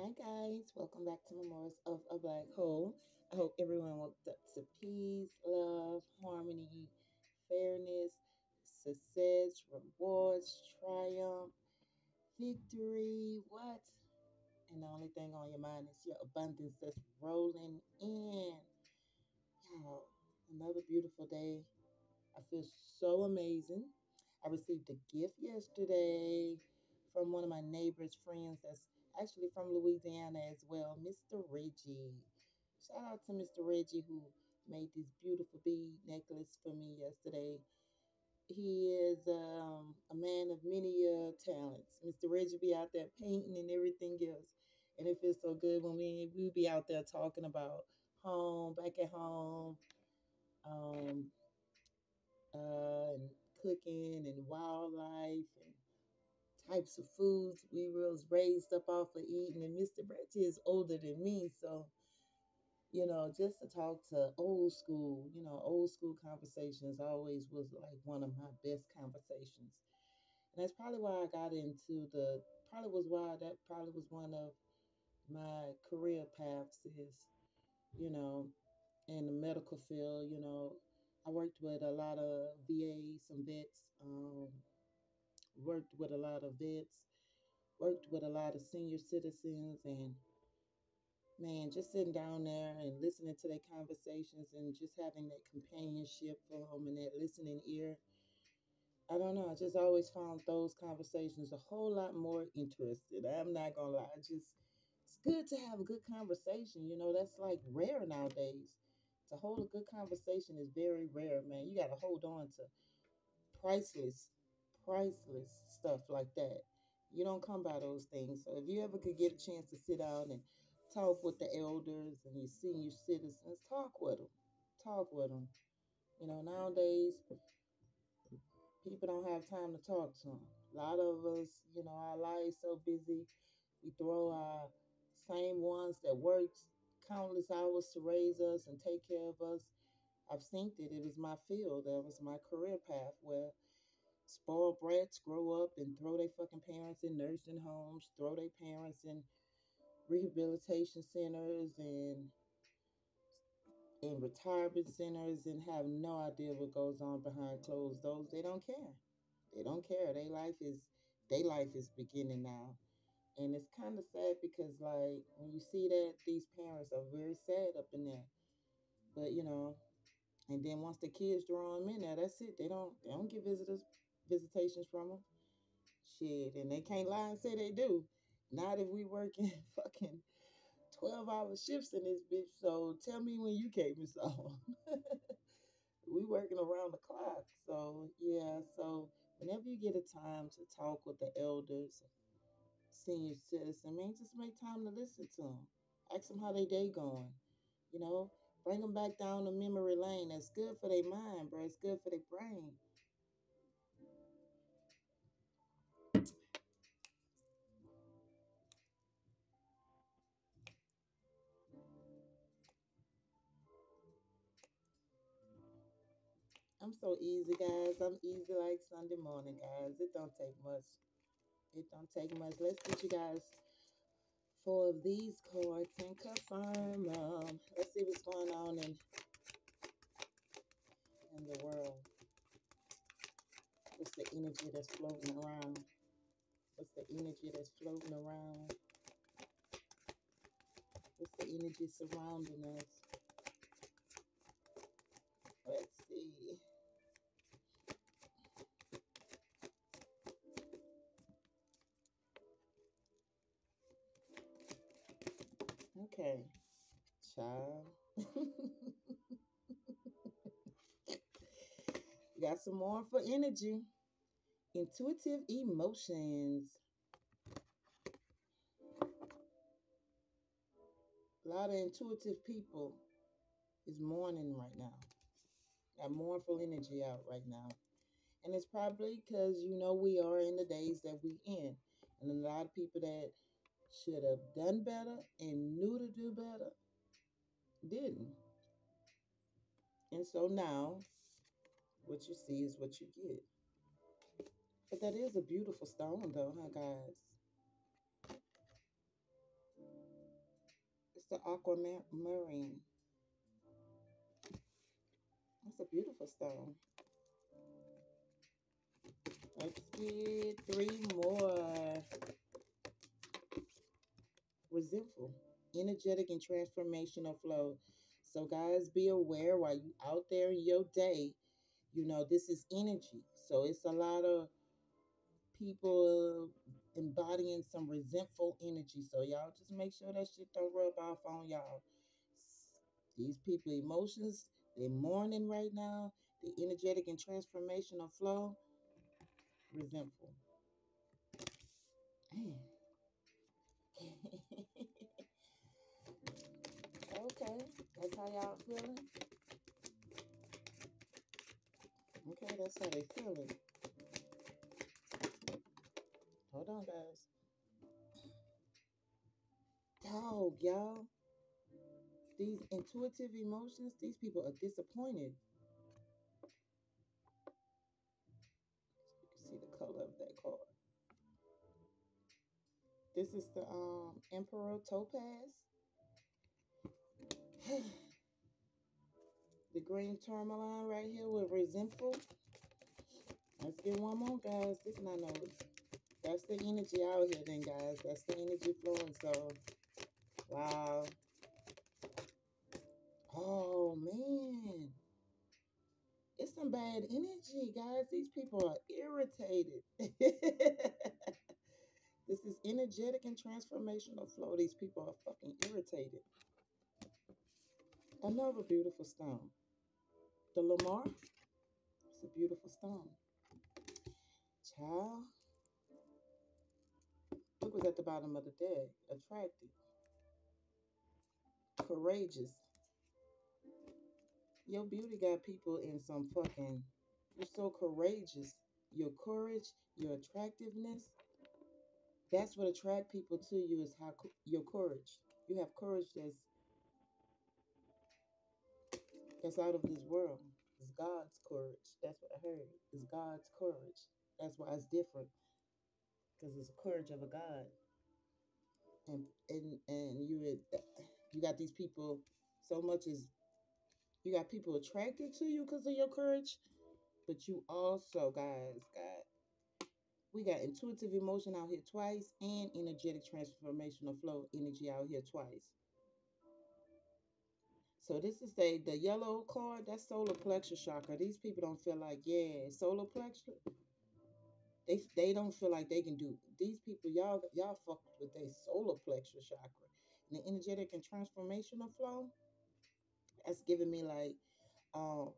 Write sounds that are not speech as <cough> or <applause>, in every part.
Hi guys, welcome back to Memoirs of a Black Hole. I hope everyone woke up to peace, love, harmony, fairness, success, rewards, triumph, victory. What? And the only thing on your mind is your abundance that's rolling in. Y'all, another beautiful day. I feel so amazing. I received a gift yesterday from one of my neighbor's friends that's actually from Louisiana as well, Mr. Reggie. Shout out to Mr. Reggie who made this beautiful bead necklace for me yesterday. He is um, a man of many uh, talents. Mr. Reggie be out there painting and everything else. And it feels so good when we we be out there talking about home, back at home, um, uh, and cooking and wildlife and types of foods we was raised up off of eating. And Mr. Reggie is older than me, so you know, just to talk to old school, you know, old school conversations always was like one of my best conversations. And that's probably why I got into the probably was why that probably was one of my career paths is, you know, in the medical field, you know, I worked with a lot of VA, some vets, um, worked with a lot of vets, worked with a lot of senior citizens, and man, just sitting down there and listening to their conversations and just having that companionship for them and that listening ear. I don't know. I just always found those conversations a whole lot more interesting. I'm not gonna lie. Just it's good to have a good conversation. You know, that's like rare nowadays. To hold a good conversation is very rare, man. You gotta hold on to priceless, priceless stuff like that. You don't come by those things. So if you ever could get a chance to sit down and talk with the elders and your senior citizens, talk with them. Talk with them. You know, nowadays people don't have time to talk to them. A lot of us, you know, our lives so busy, we throw our same ones that worked countless hours to raise us and take care of us. I've seen it. It was my field. That was my career path where spoiled brats grow up and throw their fucking parents in nursing homes, throw their parents in rehabilitation centers and in retirement centers and have no idea what goes on behind closed doors. They don't care. They don't care. Their life is their life is beginning now. And it's kind of sad because like when you see that these parents are very sad up in there. But you know, and then once the kids draw them in there, that's it. They don't they don't get visitors visitations from them. Shit, and they can't lie and say they do. Not if we working <laughs> fucking 12 hour shifts in this bitch. So tell me when you came and saw. <laughs> we working around the clock. So yeah, so whenever you get a time to talk with the elders, senior citizen, man, just make time to listen to them. Ask them how they day going. You know, bring them back down the memory lane. That's good for their mind, bro. It's good for their brain. So easy, guys. I'm easy like Sunday morning, guys. It don't take much. It don't take much. Let's get you guys four of these cards and confirm them. Let's see what's going on in in the world. What's the energy that's floating around? What's the energy that's floating around? What's the energy surrounding us? Some more for energy. Intuitive emotions. A lot of intuitive people is mourning right now. Got mournful energy out right now. And it's probably because you know we are in the days that we in. And a lot of people that should have done better and knew to do better didn't. And so now what you see is what you get. But that is a beautiful stone though, huh guys? It's the aquamarine. That's a beautiful stone. Let's get three more. Resentful, energetic, and transformational flow. So, guys, be aware while you out there in your day. You know, this is energy. So, it's a lot of people embodying some resentful energy. So, y'all just make sure that shit don't rub off on y'all. These people, emotions, they're mourning right now. The energetic and transformational flow, resentful. <laughs> Okay, that's how y'all feeling. Okay, that's how they feel it. Hold on, guys. Dog, y'all. These intuitive emotions, these people are disappointed. You can see the color of that card. This is the um Imperial Topaz. <sighs> the green tourmaline right here with resentful. Let's get one more, guys. This not no. That's the energy out here, then, guys. That's the energy flowing. So, wow. Oh man. It's some bad energy, guys. These people are irritated. <laughs> this is energetic and transformational flow. These people are fucking irritated. Another beautiful stone. The Larimar. It's a beautiful stone. Child. Look what's at the bottom of the deck. Attractive. Courageous. Your beauty got people in some fucking. You're so courageous. Your courage, your attractiveness. That's what attract people to you is how your courage. You have courage that's that's out of this world. It's God's courage. That's what I heard. It's God's courage. That's why it's different. Because it's the courage of a God. And and and you you got these people so much as you got people attracted to you because of your courage, but you also, guys, got we got intuitive emotion out here twice and energetic transformational flow energy out here twice. So this is the the yellow card, that's solar plexus chakra. These people don't feel like, yeah, solar plexus. They they don't feel like they can do these people, y'all y'all fucked with their solar plexus chakra. And the energetic and transformational flow that's giving me like um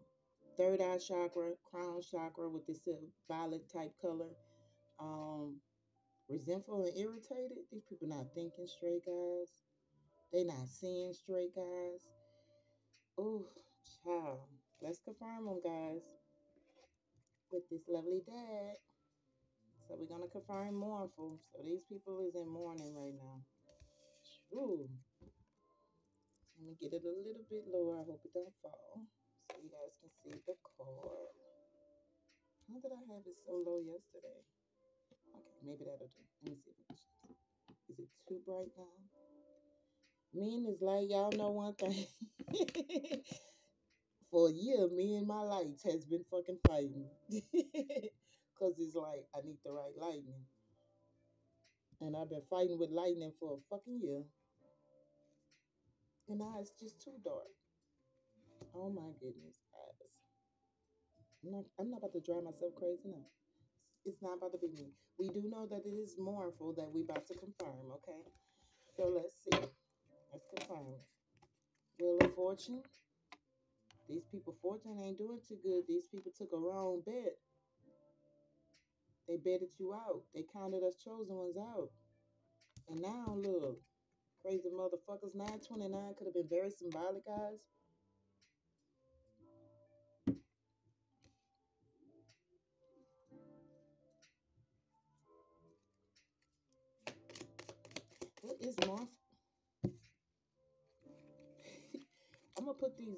third eye chakra, crown chakra with this violet type color. Um resentful and irritated. These people not thinking straight, guys. They not seeing straight, guys. Oh, child. Let's confirm them, guys. With this lovely deck. So we're gonna confirm mournful. So these people is in mourning right now. Ooh. Let me get it a little bit lower. I hope it don't fall. So you guys can see the card. How did I have it so low yesterday? Okay, maybe that'll do. Let me see Is it too bright now? Me and this light, y'all know one thing. <laughs> For a year, me and my lights has been fucking fighting. <laughs> Cause it's like I need the right lightning. And I've been fighting with lightning for a fucking year. And now it's just too dark. Oh my goodness, guys. I'm not, I'm not about to drive myself crazy now. It's not about to be me. We do know that it is mournful that we about to confirm, okay? So let's see. Let's confirm. Wheel of Fortune. These people, Fortune ain't doing too good. These people took a wrong bet. They betted you out. They counted us chosen ones out. And now, look, Crazy motherfuckers. 929 could have been very symbolic, guys.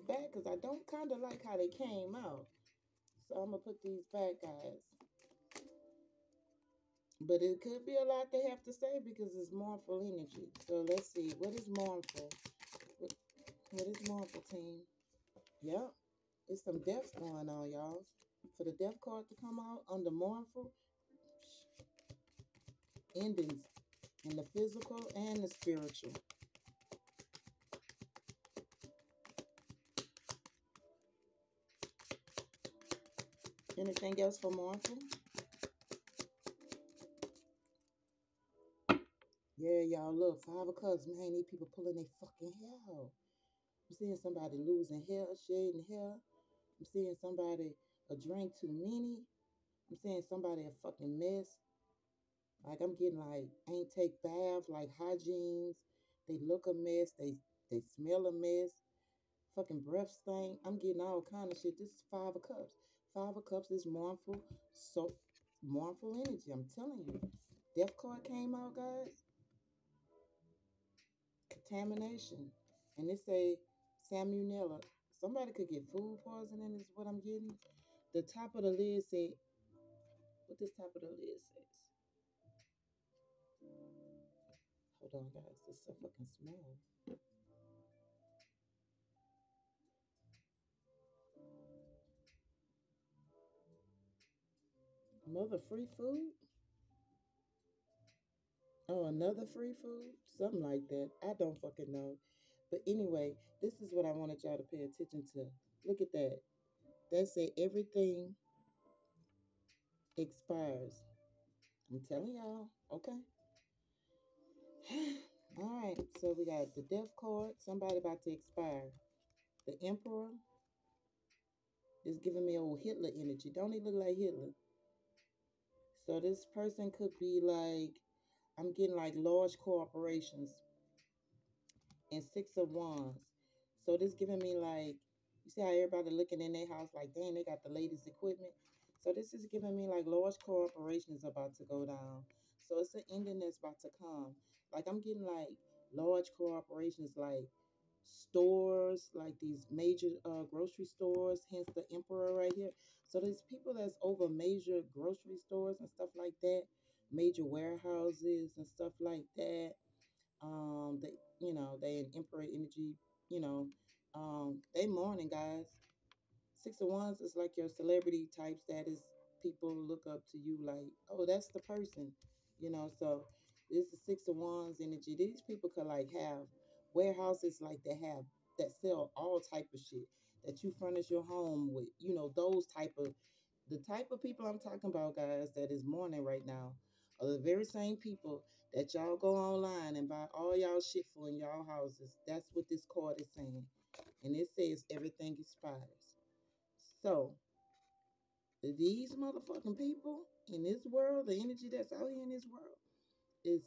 Back because I don't kind of like how they came out. So I'm going to put these back, guys. But it could be a lot they have to say because it's mournful energy. So let's see. What is mournful? What is mournful team? Yep. It's some deaths going on, y'all. For the death card to come out under mournful, endings in the physical and the spiritual. Anything else for mournful? Yeah, y'all, look, five of cups, man, these people pulling their fucking hair out. I'm seeing somebody losing hair, shedding hair. I'm seeing somebody a drink too many. I'm seeing somebody a fucking mess. Like I'm getting like ain't take bath, like hygienes. They look a mess. They they smell a mess. Fucking breath stink. I'm getting all kind of shit. This is five of cups. Five of cups is mournful, so mournful energy. I'm telling you. Death card came out, guys. Contamination. And it say salmonella. Somebody could get food poisoning is what I'm getting. The top of the lid say what this top of the lid says. Hold on, guys. This is so fucking small. Mother free food? Oh, another free food? Something like that. I don't fucking know. But anyway, this is what I wanted y'all to pay attention to. Look at that. That say everything expires. I'm telling y'all, okay? <sighs> All right, so we got the death card, somebody about to expire. The emperor is giving me old Hitler energy. Don't he look like Hitler? So this person could be like, I'm getting like large corporations and six of wands. So this giving me like, you see how everybody looking in their house like, dang, they got the latest equipment. So this is giving me like large corporations about to go down. So it's an ending that's about to come. Like I'm getting like large corporations like stores, like these major uh, grocery stores, hence the emperor right here. So there's people that's over major grocery stores and stuff like that, major warehouses and stuff like that. Um, they, you know, they in emperor energy, you know, um, they mourning guys. Six of Wands is like your celebrity type status. People look up to you like, oh, that's the person, you know. So this is Six of Wands energy. These people could like have warehouses like they have that sell all type of shit that you furnish your home with. You know those type of the type of people I'm talking about, guys, that is mourning right now are the very same people that y'all go online and buy all y'all shit for in y'all houses. That's what this card is saying. And it says everything expires. So, these motherfucking people in this world, the energy that's out here in this world is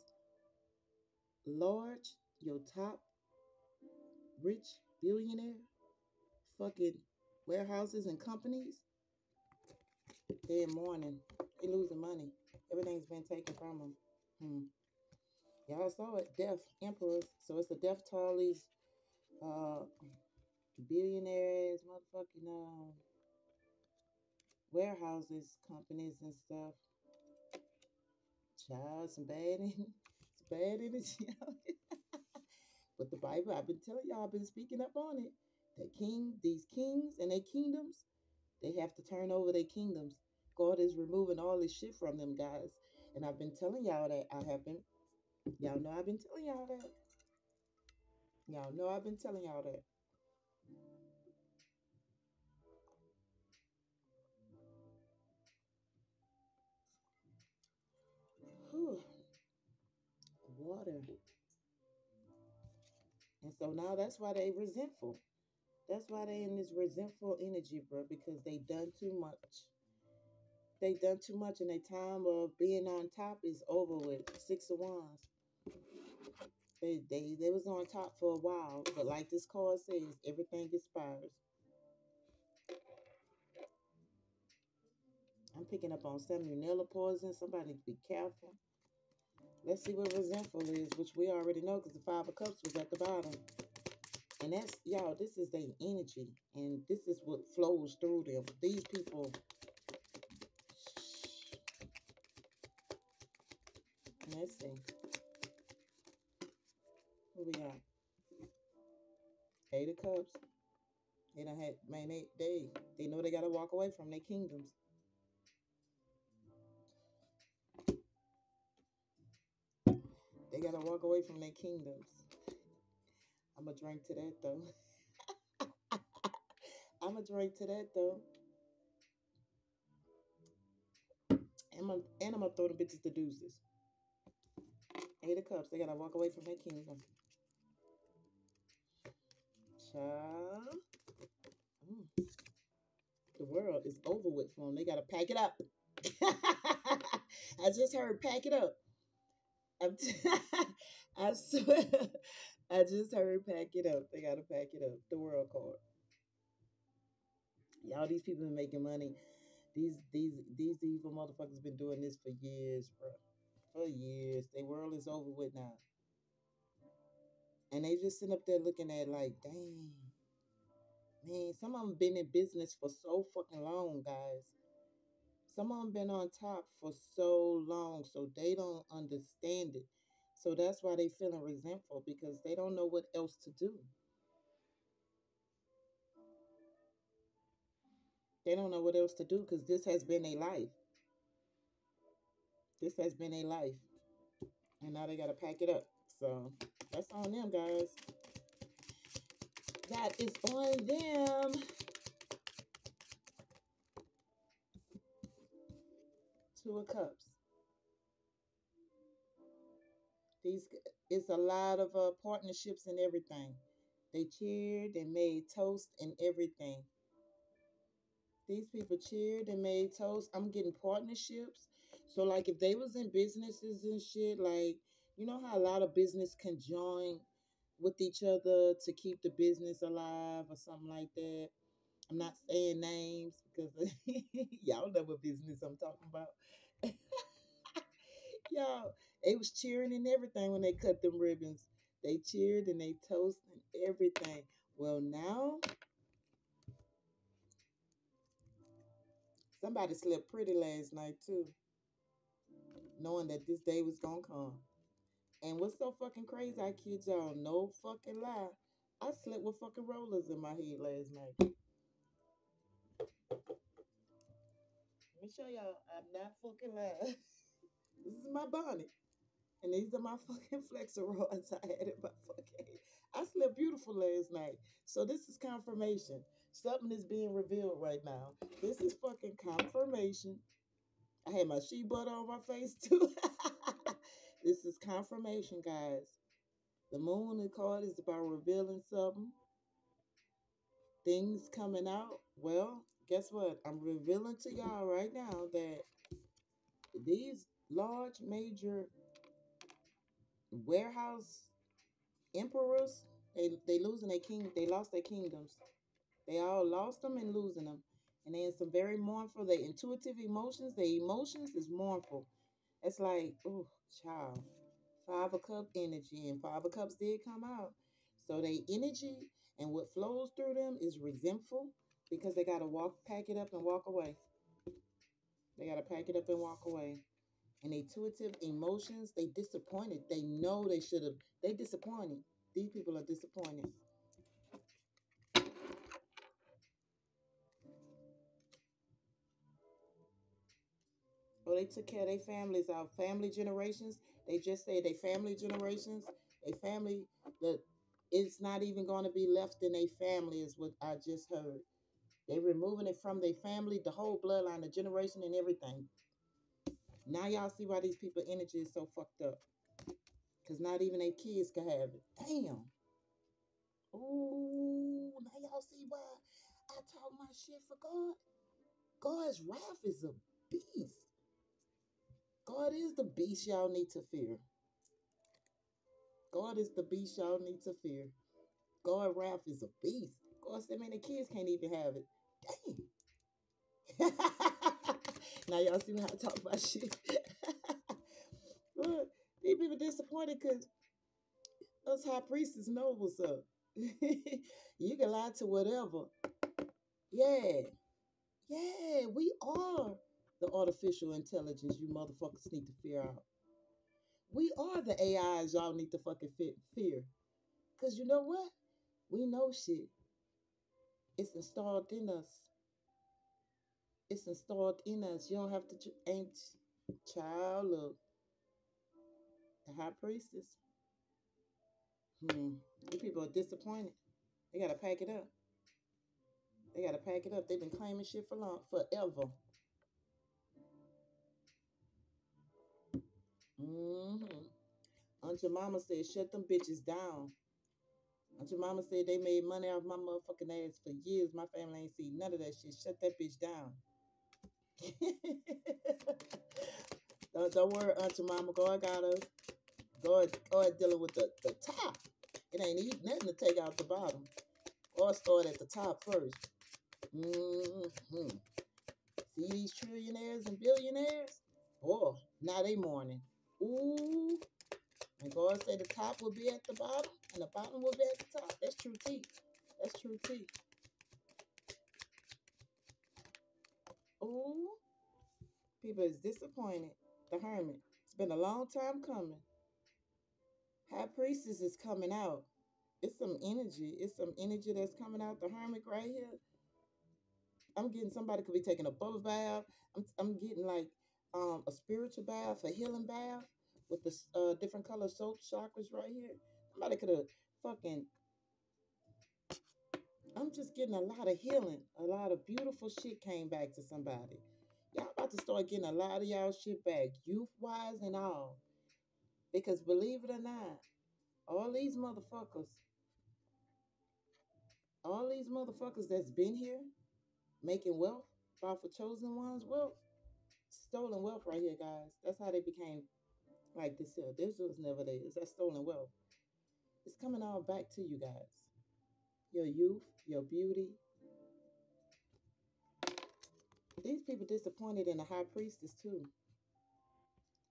large, your top rich billionaire, fucking warehouses and companies. They're in mourning. They're losing money. Everything's been taken from them. Hmm. Y'all saw it. Death, emperors. So it's the death tallies, uh, billionaires, motherfucking, um, warehouses, companies and stuff. Child, some bad, <laughs> some bad energy out here. <laughs> but the Bible, I've been telling y'all, I've been speaking up on it. That king, these kings and their kingdoms, they have to turn over their kingdoms. God is removing all this shit from them, guys. And I've been telling y'all that. I have been. Y'all know I've been telling y'all that. Y'all know I've been telling y'all that. Whew. Water. So now that's why they resentful. That's why they in this resentful energy, bro, because they done too much. They done too much and their time of being on top is over with. Six of Wands. They, they, they was on top for a while, but like this card says, everything expires. I'm picking up on salmonella poison. Somebody be careful. Let's see what resentful is, which we already know because the Five of Cups was at the bottom. And that's, y'all, this is their energy. And this is what flows through them. These people, let's see. Who we got? Eight of Cups. They don't have man. They they they know they gotta walk away from their kingdoms. They gotta walk away from their kingdoms. I'm gonna drink to that though. <laughs> I'm gonna drink to that though. And I'm, and I'm gonna throw the bitches the deuces. Eight of Cups. They gotta walk away from their kingdom. Child. Mm. The world is over with for them. They gotta pack it up. <laughs> I just heard pack it up. I'm t- <laughs> I swear. <laughs> I just heard pack it up. They gotta pack it up. The world card. Y'all, these people been making money. These these these evil motherfuckers been doing this for years, bro. For years. Their world is over with now. And they just sitting up there looking at like, dang. Man, some of them been in business for so fucking long, guys. Some of them been on top for so long, so they don't understand it. So that's why they feeling resentful because they don't know what else to do. They don't know what else to do because this has been a life. This has been a life. And now they got to pack it up. So that's on them, guys. That is on them. Two of Cups. These it's a lot of uh, partnerships and everything. They cheered and made toast and everything. These people cheered and made toast. I'm getting partnerships. So like if they was in businesses and shit, like you know how a lot of business can join with each other to keep the business alive or something like that. I'm not saying names because <laughs> y'all know what business I'm talking about. <laughs> y'all, they was cheering and everything when they cut them ribbons. They cheered and they toasted and everything. Well, now somebody slept pretty last night too, knowing that this day was gonna come. And what's so fucking crazy, I kid y'all, no fucking lie. I slept with fucking rollers in my head last night. Let me show y'all, I'm not fucking lying. <laughs> this is my bonnet. And these are my fucking flexi rods <laughs> I had in my fucking. I slept beautiful last night. So this is confirmation. Something is being revealed right now. This is fucking confirmation. I had my shea butter on my face <laughs> too. This is confirmation, guys. The moon card is about revealing something. Things coming out. Well, guess what? I'm revealing to y'all right now that these large major warehouse emperors, they they losing their king, they lost their kingdoms. They all lost them and losing them. And they then some very mournful, their intuitive emotions, their emotions is mournful. It's like, oh, child, five of cup energy, and five of cups did come out. So they energy and what flows through them is resentful because they gotta walk, pack it up, and walk away. They gotta pack it up and walk away. And intuitive emotions, they disappointed. They know they should have. They disappointed. These people are disappointed. Oh, they took care of their families, our family generations. They just say they family generations, a family that it's not even going to be left in a family, is what I just heard. They removing it from their family, the whole bloodline, the generation, and everything. Now y'all see why these people energy is so fucked up. Cause not even their kids can have it. Damn. Ooh, now y'all see why I talk my shit for God. God's wrath is a beast. God is the beast y'all need to fear. God is the beast y'all need to fear. God wrath is a beast. God said, man, the kids can't even have it. Now y'all see how I talk about shit. <laughs> Look, these people disappointed because us high priests know what's up. <laughs> you can lie to whatever. Yeah. Yeah, we are the artificial intelligence you motherfuckers need to fear out. We are the AIs y'all need to fucking fear. Because you know what? We know shit. It's installed in us. It's installed in us. You don't have to ain't child look. The high priestess. Hmm. You people are disappointed. They gotta pack it up. They gotta pack it up. They've been claiming shit for long forever. Mm-hmm. Aunt mama said, shut them bitches down. Your mama said they made money off my motherfucking ass for years. My family ain't seen none of that shit. Shut that bitch down. <laughs> don't, don't worry, Auntie mama. God got us. God, God dealing with the, the top. It ain't even nothing to take out the bottom. God start at the top first. Mm-hmm. See these trillionaires and billionaires? Boy, now they mourning. Ooh. God said the top will be at the bottom and the bottom will be at the top. That's true tea. That's true tea. Ooh. People is disappointed. The hermit. It's been a long time coming. High priestess is coming out. It's some energy. It's some energy that's coming out. The hermit right here. I'm getting somebody could be taking a bubble bath. I'm I'm getting like um a spiritual bath, a healing bath with the uh, different color soap chakras right here. Somebody could have fucking. I'm just getting a lot of healing. A lot of beautiful shit came back to somebody. Y'all about to start getting a lot of y'all shit back, youth wise and all. Because believe it or not, all these motherfuckers, all these motherfuckers that's been here making wealth off of chosen ones' wealth, stolen wealth right here, guys. That's how they became like this here. This was never theirs. That's stolen wealth. It's coming all back to you guys. Your youth, your beauty. These people disappointed in the high priestess too.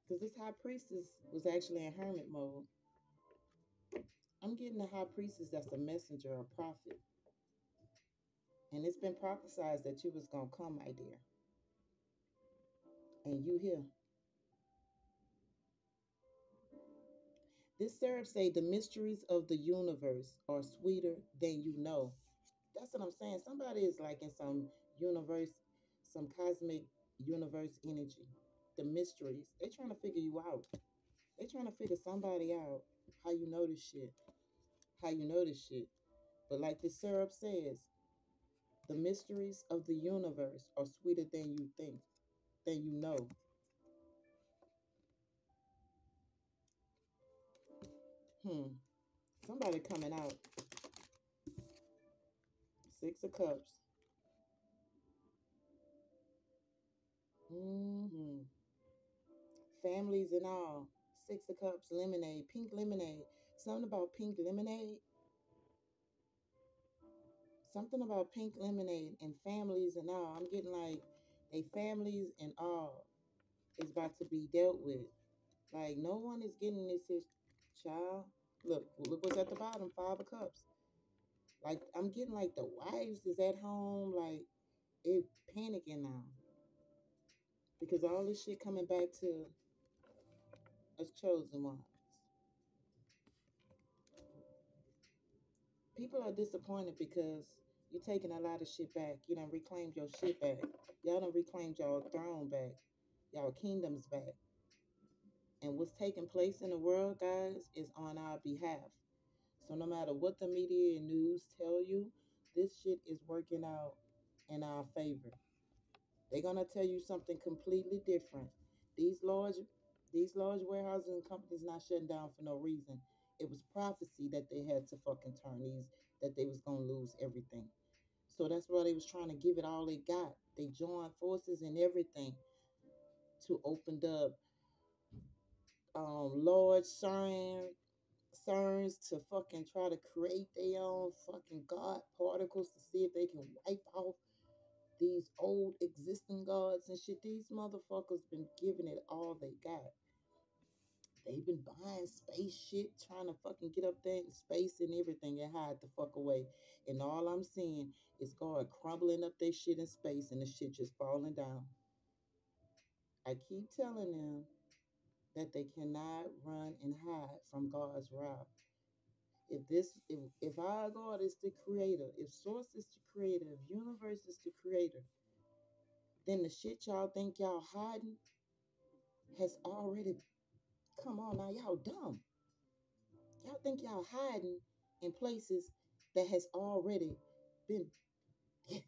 Because this high priestess was actually in hermit mode. I'm getting the high priestess that's a messenger, a prophet. And it's been prophesied that you was gonna come, my dear. And you here. This syrup say the mysteries of the universe are sweeter than you know. That's what I'm saying. Somebody is like in some universe, some cosmic universe energy. The mysteries. They trying to figure you out. They trying to figure somebody out. How you know this shit. How you know this shit. But like the syrup says, the mysteries of the universe are sweeter than you think, than you know. Hmm. Somebody coming out. Six of Cups. hmm Families and all. Six of Cups, lemonade, pink lemonade. Something about pink lemonade. Something about pink lemonade and families and all. I'm getting like they families and all is about to be dealt with. Like no one is getting this his child. Look, look what's at the bottom, five of cups. Like I'm getting like the wives is at home, like it panicking now. Because all this shit coming back to us chosen ones. People are disappointed because you're taking a lot of shit back. You done reclaimed your shit back. Y'all done reclaimed y'all throne back. Y'all kingdoms back. And what's taking place in the world, guys, is on our behalf. So no matter what the media and news tell you, this shit is working out in our favor. They're gonna tell you something completely different. These large these large warehouses and companies not shutting down for no reason. It was prophecy that they had to fucking turn these that they was gonna lose everything. So that's why they was trying to give it all they got. They joined forces and everything to open up um large CERN CERNs to fucking try to create their own fucking God particles to see if they can wipe off these old existing gods and shit. These motherfuckers been giving it all they got. They've been buying space shit, trying to fucking get up there in space and everything and hide the fuck away. And all I'm seeing is God crumbling up their shit in space and the shit just falling down. I keep telling them that they cannot run and hide from God's wrath. If this, if, if our God is the creator, if source is the creator, if universe is the creator, then the shit y'all think y'all hiding has already come on now. Y'all dumb. Y'all think y'all hiding in places that has already been. <laughs>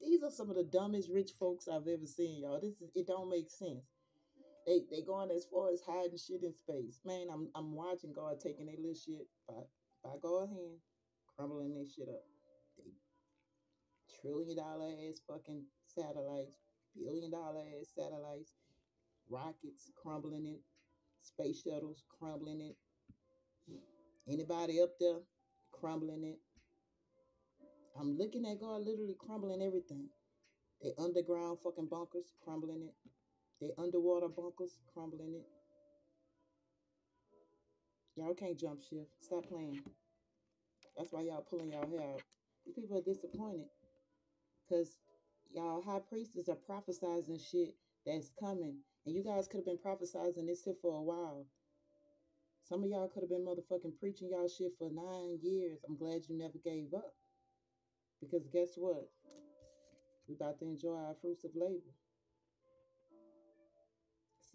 These are some of the dumbest rich folks I've ever seen, y'all. This is it don't make sense. They they going as far as hiding shit in space. Man, I'm I'm watching God taking their little shit by by God's hand, crumbling their shit up. They trillion dollar ass fucking satellites, billion dollar ass satellites, rockets crumbling it, space shuttles crumbling it. Anybody up there crumbling it. I'm looking at God literally crumbling everything. They underground fucking bunkers crumbling it. They underwater bunkers crumbling it. Y'all can't jump shift. Stop playing. That's why y'all pulling y'all hair out. People are disappointed. Because y'all high priestess are prophesizing shit that's coming. And you guys could have been prophesizing this shit for a while. Some of y'all could have been motherfucking preaching y'all shit for nine years. I'm glad you never gave up. Because guess what? We about to enjoy our fruits of labor.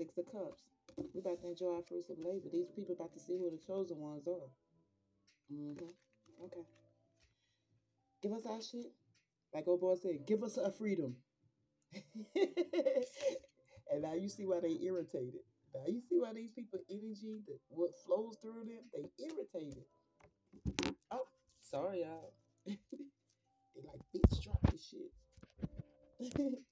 Six of Cups. We're about to enjoy our fruits of labor. These people about to see who the chosen ones are. Mm-hmm. Okay. Give us our shit. Like old boy said, give us our freedom. <laughs> and now you see why they irritated. Now you see why these people energy, that what flows through them, they irritated. Oh, sorry y'all. <laughs> they like bitch drop this shit. <laughs>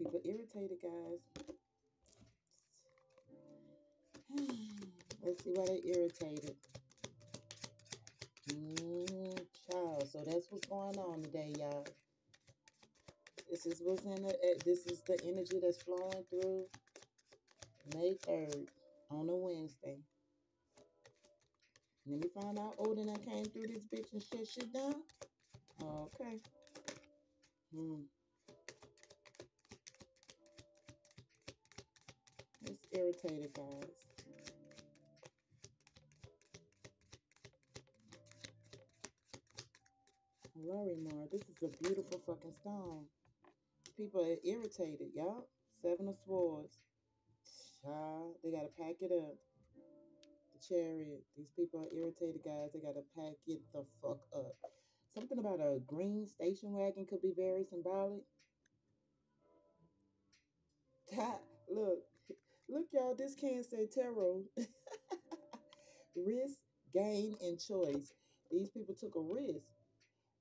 people irritated, guys. <sighs> Let's see why they irritated. Mm, child. So that's what's going on today, y'all. This is what's in the. eh, This is the energy that's flowing through May third on a Wednesday. Let me find out Odin that came through this bitch and shut shit down. Okay. Hmm. It's irritated, guys. Larimar, this is a beautiful fucking stone. People are irritated, y'all. Seven of Swords. Child, they gotta pack it up. The chariot. These people are irritated, guys. They gotta pack it the fuck up. Something about a green station wagon could be very symbolic. <laughs> Look, look, y'all. This can say tarot. <laughs> risk, gain, and choice. These people took a risk.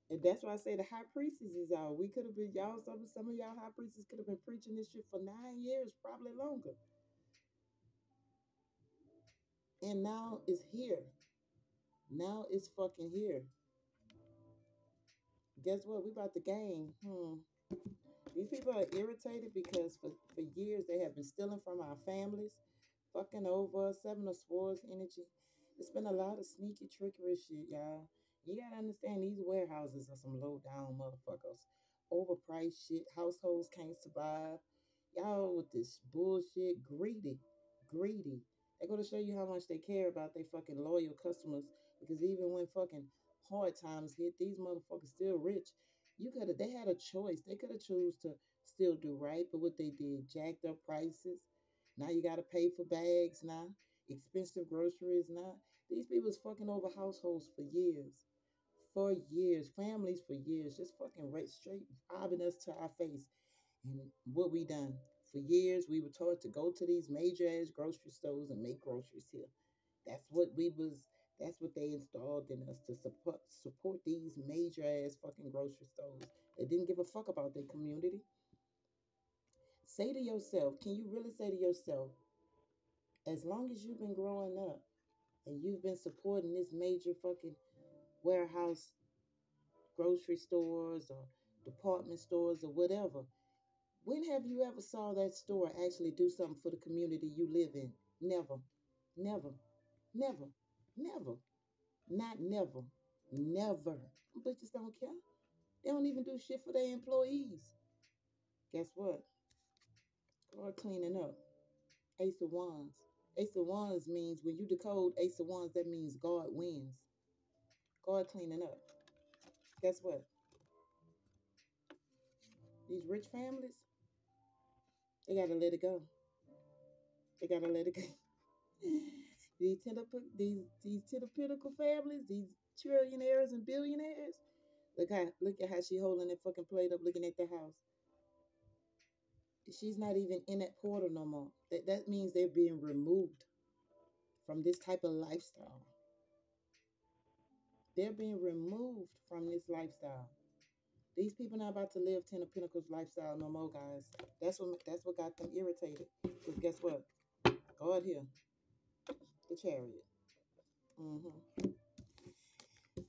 And that's why I say the high priestess is out. We could have been y'all. Some some of y'all high priestess could have been preaching this shit for nine years, probably longer. And now it's here. Now it's fucking here. Guess what? We about to gain. Hmm. These people are irritated because for, for years they have been stealing from our families, fucking over, seven of swords energy. It's been a lot of sneaky trickery shit, y'all. You gotta understand these warehouses are some low down motherfuckers. Overpriced shit. Households can't survive. Y'all with this bullshit, greedy, greedy. They go to show you how much they care about their fucking loyal customers. Because even when fucking hard times hit, these motherfuckers still rich. You could have they had a choice. They could have chose to still do right, but what they did, jacked up prices. Now you gotta pay for bags now, expensive groceries now. These people's fucking over households for years. For years, families for years, just fucking right straight robbing us to our face. And what we done for years, we were taught to go to these major ass grocery stores and make groceries here. That's what we was. That's what they installed in us to support support these major ass fucking grocery stores. They didn't give a fuck about their community. Say to yourself, can you really say to yourself, as long as you've been growing up and you've been supporting this major fucking warehouse, grocery stores or department stores or whatever, when have you ever saw that store actually do something for the community you live in? Never. Never. Never. Never. Not never. Never. Them Bitches don't care. They don't even do shit for their employees. Guess what? Start cleaning up. Ace of Wands. Ace of Wands means when you decode Ace of Wands, that means God wins. God cleaning up. Guess what? These rich families, they gotta let it go. They gotta let it go. <laughs> these tentacle, these these pinnacle families, these trillionaires and billionaires. Look how look at how she holding that fucking plate up, looking at the house. She's not even in that portal no more. That that means they're being removed from this type of lifestyle. They're being removed from this lifestyle. These people not about to live Ten of Pentacles lifestyle no more, guys. That's what that's what got them irritated. Because guess what? God here. The chariot. Mm-hmm.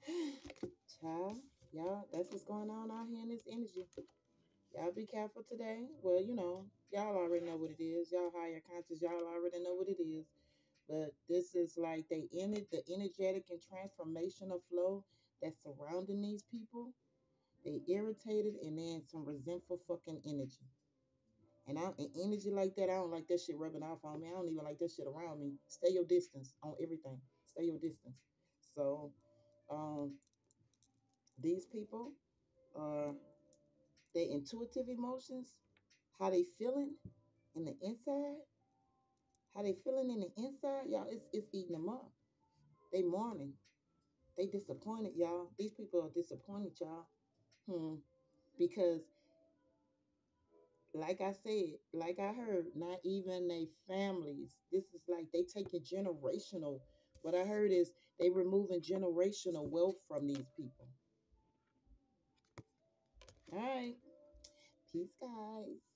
<sighs> Child, y'all, that's what's going on out here in this energy. Y'all be careful today. Well, you know, y'all already know what it is. Y'all higher conscious, y'all already know what it is. But this is like they ended the energetic and transformational flow that's surrounding these people they irritated and then some resentful fucking energy. And I and energy like that, I don't like that shit rubbing off on me. I don't even like that shit around me. Stay your distance on everything. Stay your distance. So um these people are their intuitive emotions, how they feeling in the inside, how they feeling in the inside, y'all, it's it's eating them up. They mourning. They disappointed, y'all. These people are disappointed, y'all. Hmm. Because, like I said, like I heard, not even they families. This is like they taking generational. What I heard is they removing generational wealth from these people. All right. Peace, guys.